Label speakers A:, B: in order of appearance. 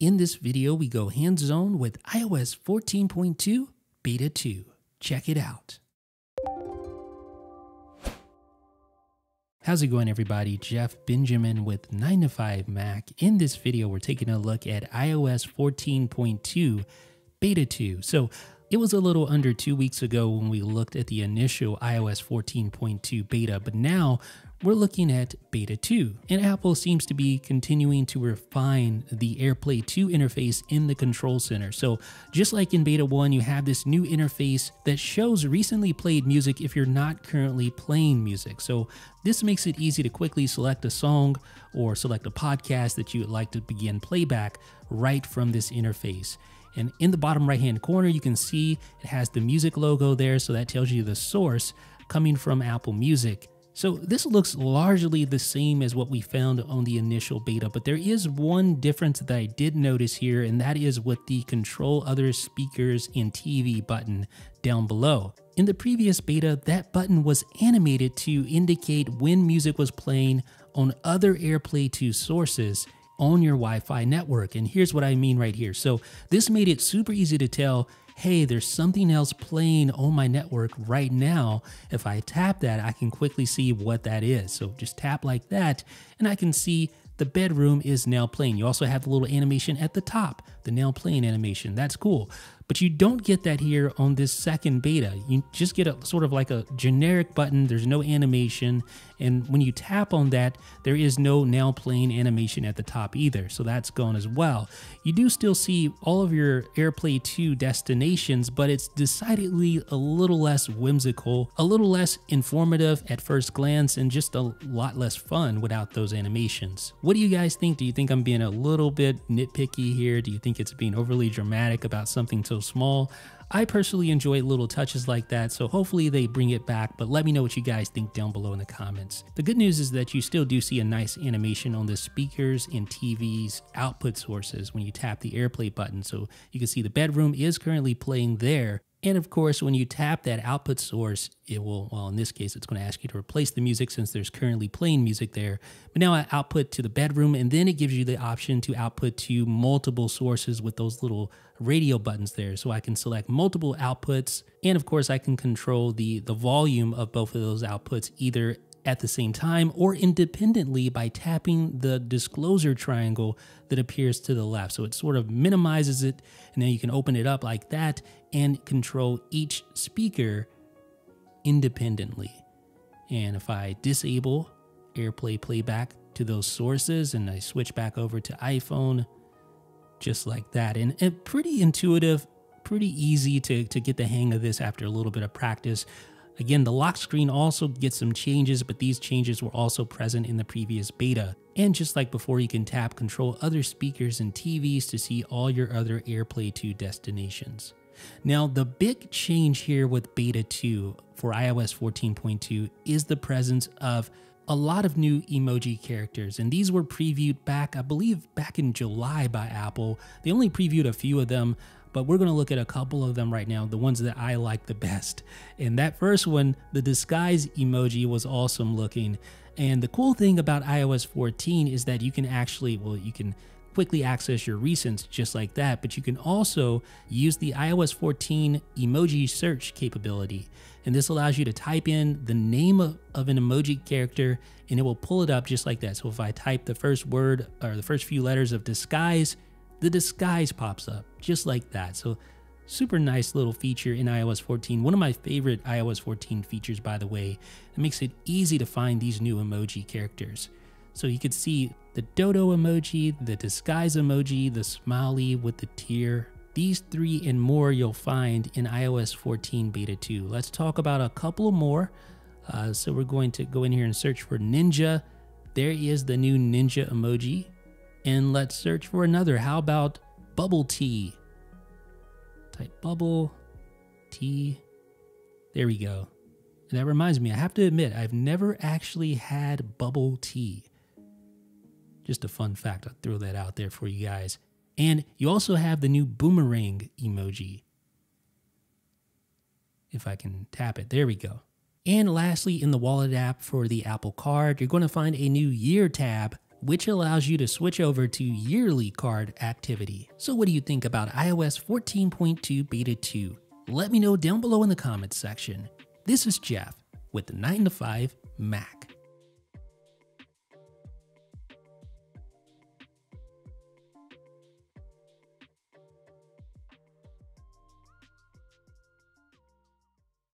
A: In this video, we go hands-on with iOS 14.2 Beta 2. Check it out. How's it going everybody? Jeff Benjamin with 9 to 5 Mac. In this video, we're taking a look at iOS 14.2 Beta 2. So it was a little under two weeks ago when we looked at the initial iOS 14.2 beta, but now we're looking at Beta 2, and Apple seems to be continuing to refine the AirPlay 2 interface in the control center. So, just like in Beta 1, you have this new interface that shows recently played music if you're not currently playing music. So, this makes it easy to quickly select a song or select a podcast that you would like to begin playback right from this interface. And in the bottom right hand corner, you can see it has the music logo there, so that tells you the source coming from Apple Music. So this looks largely the same as what we found on the initial beta, but there is one difference that I did notice here, and that is with the control other speakers and TV button down below. In the previous beta, that button was animated to indicate when music was playing on other AirPlay 2 sources on your Wi-Fi network. And here's what I mean right here. So this made it super easy to tell hey, there's something else playing on my network right now. If I tap that, I can quickly see what that is. So just tap like that, and I can see the bedroom is now playing. You also have the little animation at the top, the now playing animation. That's cool. But you don't get that here on this second beta. You just get a sort of like a generic button. There's no animation. And when you tap on that, there is no now playing animation at the top either. So that's gone as well. You do still see all of your AirPlay 2 destinations, but it's decidedly a little less whimsical, a little less informative at first glance, and just a lot less fun without those animations. What do you guys think? Do you think I'm being a little bit nitpicky here? Do you think it's being overly dramatic about something so small. I personally enjoy little touches like that, so hopefully they bring it back, but let me know what you guys think down below in the comments. The good news is that you still do see a nice animation on the speakers and TV's output sources when you tap the AirPlay button, so you can see the bedroom is currently playing there, and of course, when you tap that output source, it will, well, in this case, it's going to ask you to replace the music since there's currently playing music there. But now I output to the bedroom, and then it gives you the option to output to multiple sources with those little radio buttons there. So I can select multiple outputs. And of course, I can control the, the volume of both of those outputs either at the same time or independently by tapping the disclosure triangle that appears to the left. So it sort of minimizes it, and then you can open it up like that and control each speaker independently. And if I disable AirPlay playback to those sources and I switch back over to iPhone, just like that. And, and pretty intuitive, pretty easy to, to get the hang of this after a little bit of practice. Again, the lock screen also gets some changes, but these changes were also present in the previous beta. And just like before, you can tap control other speakers and TVs to see all your other AirPlay 2 destinations. Now, the big change here with Beta 2 for iOS 14.2 is the presence of a lot of new emoji characters, and these were previewed back, I believe, back in July by Apple. They only previewed a few of them, but we're going to look at a couple of them right now, the ones that I like the best. And that first one, the disguise emoji, was awesome looking. And the cool thing about iOS 14 is that you can actually, well, you can quickly access your recents just like that, but you can also use the iOS 14 emoji search capability. And this allows you to type in the name of, an emoji character and it will pull it up just like that. So if I type the first word or the first few letters of disguise, the disguise pops up just like that. So super nice little feature in iOS 14. One of my favorite iOS 14 features, by the way. It makes it easy to find these new emoji characters. So you could see the dodo emoji, the disguise emoji, the smiley with the tear. These three and more you'll find in iOS 14 Beta 2. Let's talk about a couple more. Uh, so we're going to go in here and search for Ninja. There is the new Ninja emoji. And let's search for another. How about bubble tea? Type bubble tea. There we go. And that reminds me, I have to admit, I've never actually had bubble tea. Just a fun fact. I'll throw that out there for you guys. And you also have the new boomerang emoji. If I can tap it, there we go. And lastly, in the wallet app for the Apple Card, you're going to find a new year tab which allows you to switch over to yearly card activity. So, what do you think about iOS 14.2 Beta 2? Let me know down below in the comments section. This is Jeff with the 9 to 5 Mac.